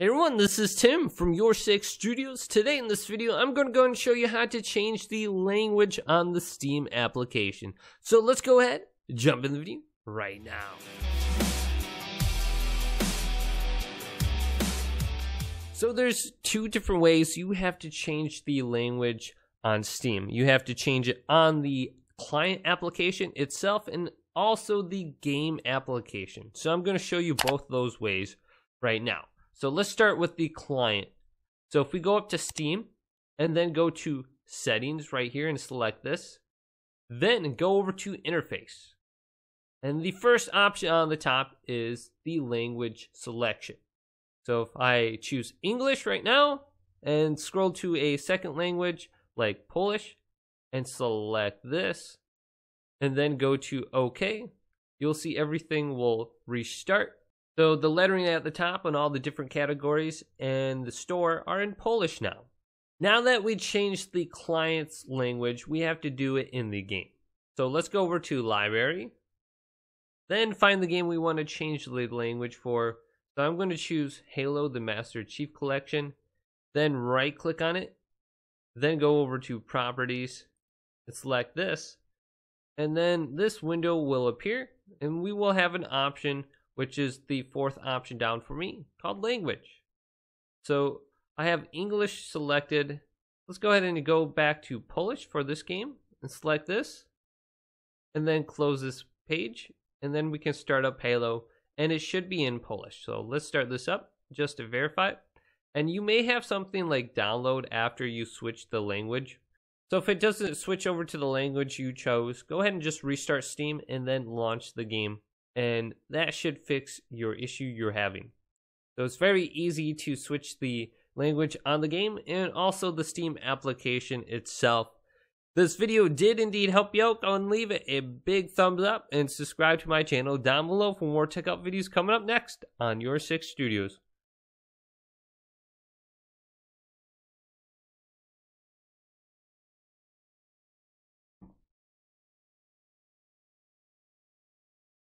Hey everyone, this is Tim from Your Six Studios. Today in this video, I'm going to go and show you how to change the language on the Steam application. So let's go ahead, jump in the video right now. So there's two different ways you have to change the language on Steam. You have to change it on the client application itself and also the game application. So I'm going to show you both those ways right now. So let's start with the client. So if we go up to Steam and then go to settings right here and select this, then go over to interface. And the first option on the top is the language selection. So if I choose English right now and scroll to a second language like Polish and select this and then go to OK, you'll see everything will restart so the lettering at the top on all the different categories and the store are in Polish now. Now that we changed the client's language, we have to do it in the game. So let's go over to library, then find the game we want to change the language for. So I'm going to choose Halo the Master Chief Collection, then right click on it, then go over to properties and select this. And then this window will appear and we will have an option which is the fourth option down for me, called language. So I have English selected. Let's go ahead and go back to Polish for this game and select this. And then close this page. And then we can start up Halo. And it should be in Polish. So let's start this up just to verify. And you may have something like download after you switch the language. So if it doesn't switch over to the language you chose, go ahead and just restart Steam and then launch the game and that should fix your issue you're having. So it's very easy to switch the language on the game and also the Steam application itself. This video did indeed help you out. Go and leave it a big thumbs up and subscribe to my channel down below for more tech up videos coming up next on Your Six Studios.